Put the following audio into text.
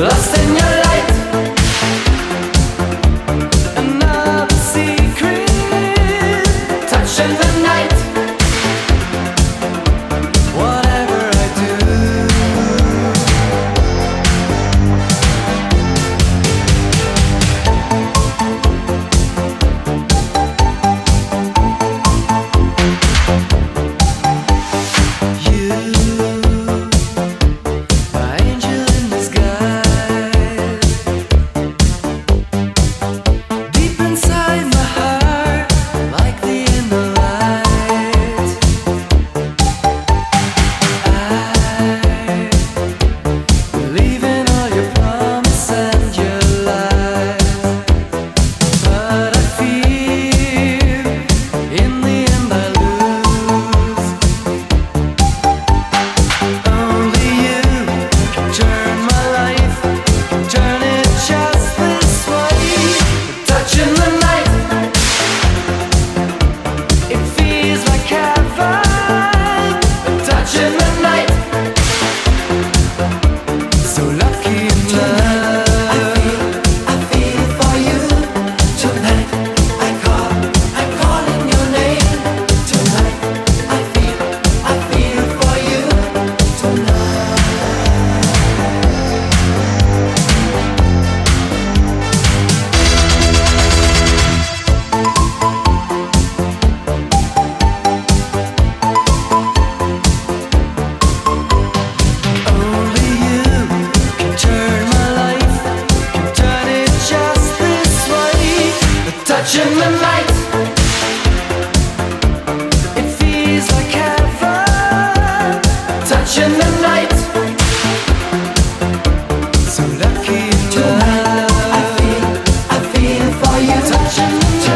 Las señales left